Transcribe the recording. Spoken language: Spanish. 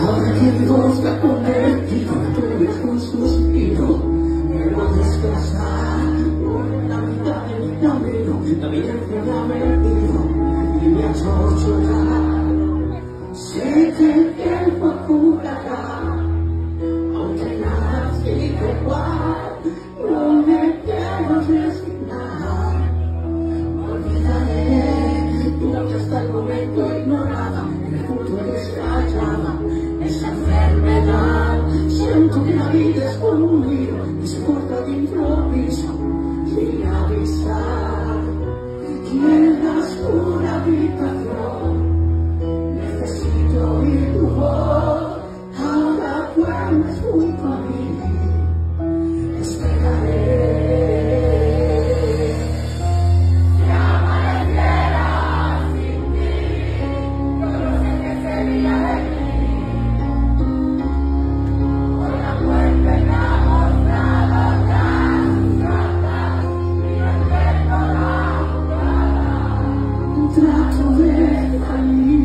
Ahora que Dios me ha prometido que tú eres un suspiro, quiero descansar por la mitad de mi camino, la vida que me y me ha hecho llorar. Sé que el tiempo curará, aunque nada siga igual, no me quiero resignar, olvidaré lo que hasta el momento Siento que la vida es se corta de improviso. Sin avisar, tienes una habitación. Necesito oír tu voz. Ahora duermes junto. Trato de salir